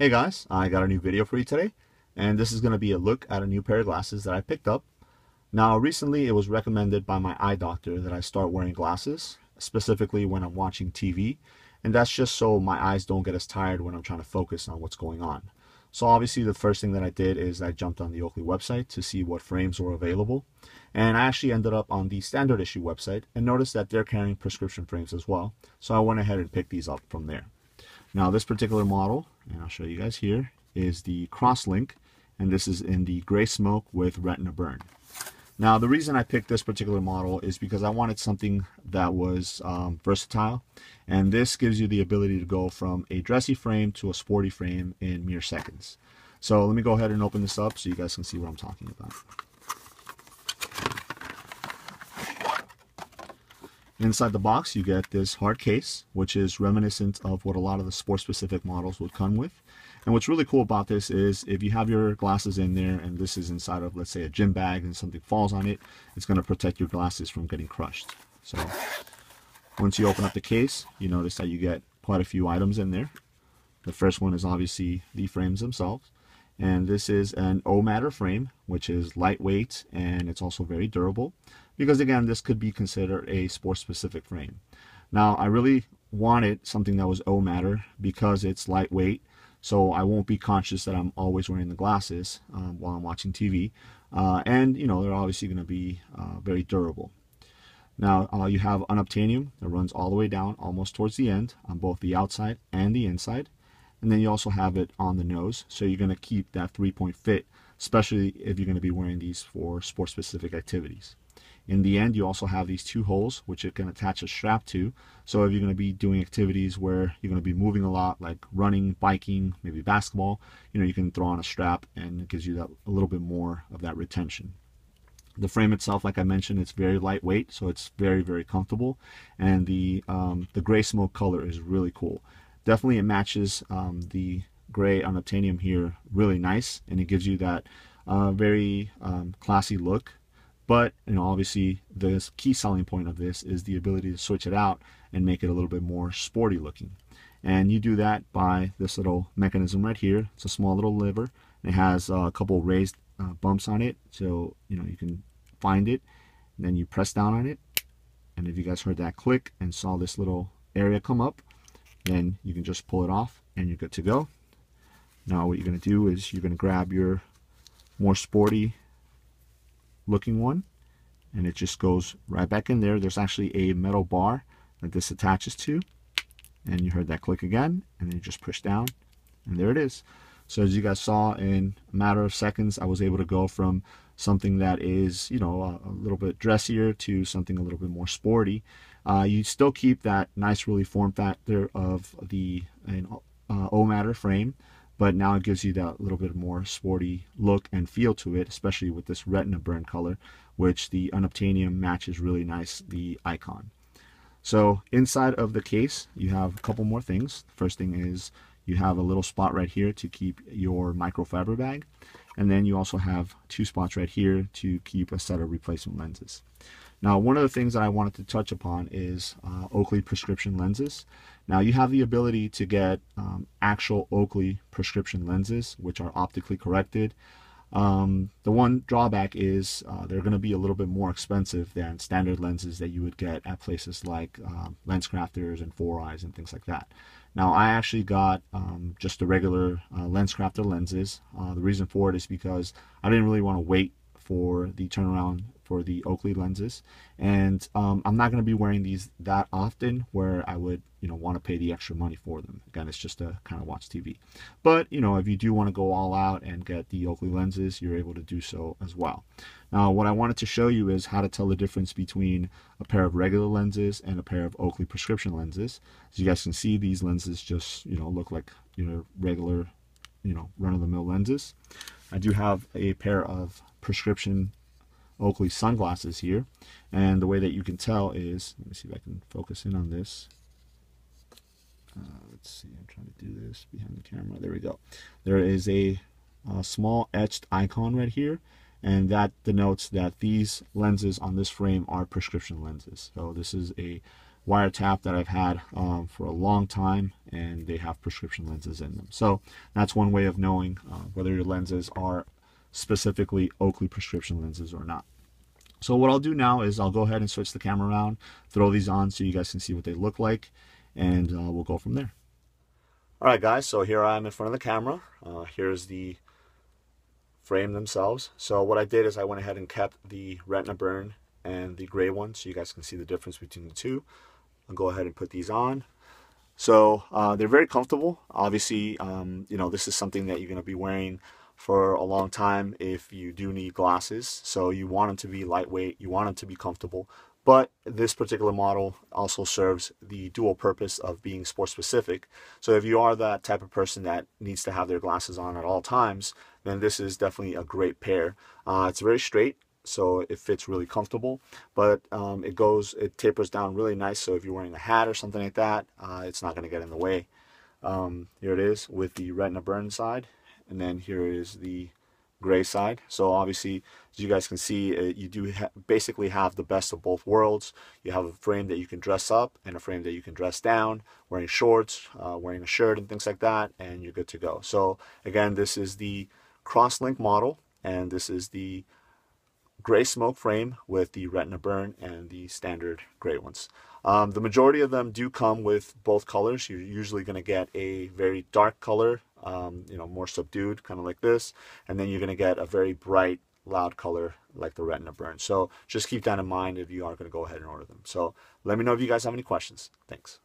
Hey guys, I got a new video for you today, and this is going to be a look at a new pair of glasses that I picked up. Now, recently it was recommended by my eye doctor that I start wearing glasses, specifically when I'm watching TV, and that's just so my eyes don't get as tired when I'm trying to focus on what's going on. So obviously the first thing that I did is I jumped on the Oakley website to see what frames were available, and I actually ended up on the standard issue website and noticed that they're carrying prescription frames as well, so I went ahead and picked these up from there. Now this particular model, and I'll show you guys here, is the Crosslink, and this is in the gray smoke with retina burn. Now the reason I picked this particular model is because I wanted something that was um, versatile, and this gives you the ability to go from a dressy frame to a sporty frame in mere seconds. So let me go ahead and open this up so you guys can see what I'm talking about. Inside the box, you get this hard case, which is reminiscent of what a lot of the sport-specific models would come with. And what's really cool about this is if you have your glasses in there and this is inside of, let's say, a gym bag and something falls on it, it's going to protect your glasses from getting crushed. So once you open up the case, you notice that you get quite a few items in there. The first one is obviously the frames themselves. And this is an O-Matter frame, which is lightweight and it's also very durable because again, this could be considered a sport specific frame. Now, I really wanted something that was O-Matter because it's lightweight, so I won't be conscious that I'm always wearing the glasses um, while I'm watching TV. Uh, and, you know, they're obviously going to be uh, very durable. Now, uh, you have unobtainium that runs all the way down, almost towards the end, on both the outside and the inside. And then you also have it on the nose, so you're going to keep that three-point fit, especially if you're going to be wearing these for sport-specific activities. In the end, you also have these two holes, which you can attach a strap to. So if you're going to be doing activities where you're going to be moving a lot, like running, biking, maybe basketball, you know, you can throw on a strap and it gives you that a little bit more of that retention. The frame itself, like I mentioned, it's very lightweight, so it's very, very comfortable. And the um, the gray smoke color is really cool. Definitely, it matches um, the gray unobtainium here really nice, and it gives you that uh, very um, classy look but you know, obviously, the key selling point of this is the ability to switch it out and make it a little bit more sporty looking. And you do that by this little mechanism right here. It's a small little lever. It has a couple raised uh, bumps on it, so you know you can find it. And then you press down on it, and if you guys heard that click and saw this little area come up, then you can just pull it off, and you're good to go. Now what you're going to do is you're going to grab your more sporty looking one and it just goes right back in there. There's actually a metal bar that this attaches to and you heard that click again and then you just push down and there it is. So as you guys saw in a matter of seconds I was able to go from something that is you know a, a little bit dressier to something a little bit more sporty. Uh, you still keep that nice really form factor of the uh, O-Matter frame but now it gives you that little bit more sporty look and feel to it, especially with this retina burn color, which the unobtainium matches really nice the icon. So inside of the case, you have a couple more things. First thing is you have a little spot right here to keep your microfiber bag. And then you also have two spots right here to keep a set of replacement lenses. Now, one of the things that I wanted to touch upon is uh, Oakley prescription lenses. Now, you have the ability to get um, actual Oakley prescription lenses, which are optically corrected. Um, the one drawback is uh, they're going to be a little bit more expensive than standard lenses that you would get at places like uh, LensCrafters and 4Eyes and things like that. Now, I actually got um, just the regular uh, LensCrafter lenses. Uh, the reason for it is because I didn't really want to wait for the turnaround for the Oakley lenses. And um, I'm not going to be wearing these that often where I would, you know, want to pay the extra money for them. Again, it's just to kind of watch TV. But, you know, if you do want to go all out and get the Oakley lenses, you're able to do so as well. Now, what I wanted to show you is how to tell the difference between a pair of regular lenses and a pair of Oakley prescription lenses. As you guys can see, these lenses just, you know, look like, you know, regular, you know, run-of-the-mill lenses. I do have a pair of prescription Oakley sunglasses here. And the way that you can tell is, let me see if I can focus in on this. Uh, let's see, I'm trying to do this behind the camera. There we go. There is a, a small etched icon right here. And that denotes that these lenses on this frame are prescription lenses. So this is a wiretap that I've had um, for a long time and they have prescription lenses in them. So that's one way of knowing uh, whether your lenses are specifically Oakley prescription lenses or not. So what I'll do now is I'll go ahead and switch the camera around, throw these on so you guys can see what they look like, and uh, we'll go from there. All right, guys, so here I am in front of the camera. Uh, here's the frame themselves. So what I did is I went ahead and kept the retina burn and the gray one so you guys can see the difference between the two. I'll go ahead and put these on. So uh, they're very comfortable. Obviously, um, you know, this is something that you're going to be wearing for a long time if you do need glasses. So you want them to be lightweight, you want them to be comfortable. But this particular model also serves the dual purpose of being sport specific. So if you are that type of person that needs to have their glasses on at all times, then this is definitely a great pair. Uh, it's very straight, so it fits really comfortable. But um, it goes it tapers down really nice so if you're wearing a hat or something like that uh, it's not going to get in the way. Um, here it is with the retina burn side and then here is the gray side. So obviously as you guys can see uh, you do ha basically have the best of both worlds. You have a frame that you can dress up and a frame that you can dress down wearing shorts uh, wearing a shirt and things like that and you're good to go. So again this is the crosslink model and this is the gray smoke frame with the retina burn and the standard gray ones. Um, the majority of them do come with both colors. You're usually going to get a very dark color, um, you know, more subdued, kind of like this, and then you're going to get a very bright, loud color like the retina burn. So just keep that in mind if you are going to go ahead and order them. So let me know if you guys have any questions. Thanks.